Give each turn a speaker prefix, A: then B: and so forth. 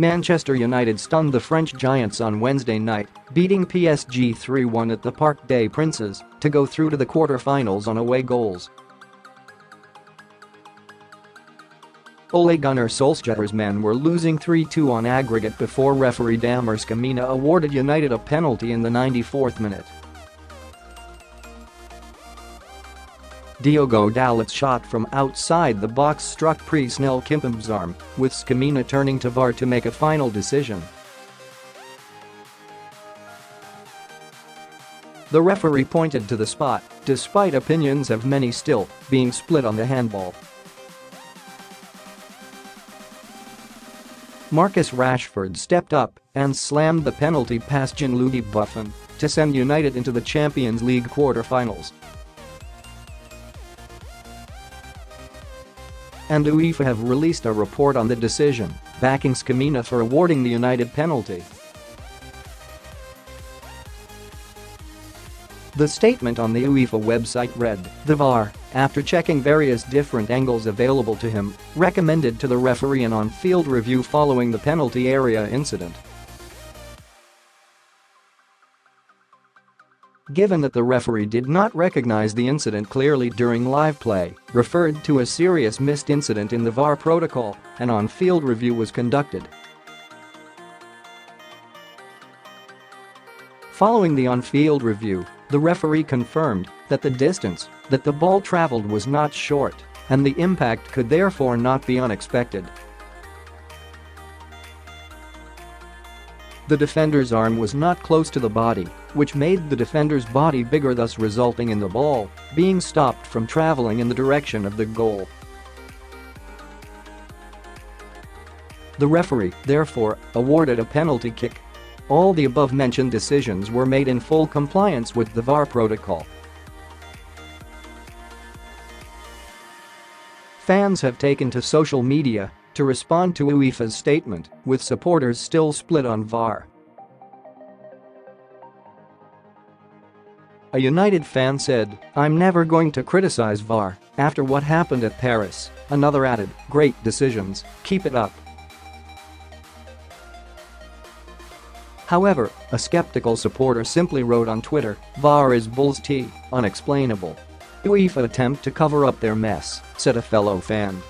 A: Manchester United stunned the French Giants on Wednesday night, beating PSG 3-1 at the Parc des Princes to go through to the quarter-finals on away goals. Ole Gunnar Solskjaer's men were losing 3-2 on aggregate before referee Damir Skomina awarded United a penalty in the 94th minute. Diogo Dalot's shot from outside the box struck Presnel Kimpembe's arm, with Skomina turning to VAR to make a final decision. The referee pointed to the spot, despite opinions of many still being split on the handball. Marcus Rashford stepped up and slammed the penalty past Gianluigi Buffon to send United into the Champions League quarter-finals. And UEFA have released a report on the decision, backing Skomina for awarding the United penalty. The statement on the UEFA website read, the VAR, after checking various different angles available to him, recommended to the referee an on-field review following the penalty area incident. Given that the referee did not recognize the incident clearly during live play, referred to a serious missed incident in the VAR protocol, an on-field review was conducted. Following the on-field review, the referee confirmed that the distance that the ball traveled was not short and the impact could therefore not be unexpected. The defender's arm was not close to the body, which made the defender's body bigger thus resulting in the ball being stopped from traveling in the direction of the goal. The referee, therefore, awarded a penalty kick. All the above-mentioned decisions were made in full compliance with the VAR protocol. Fans have taken to social media to respond to UEFA's statement, with supporters still split on VAR. A United fan said, I'm never going to criticize VAR after what happened at Paris. Another added, great decisions, keep it up. However, a skeptical supporter simply wrote on Twitter, VAR is bull's tea, unexplainable. UEFA attempt to cover up their mess, said a fellow fan.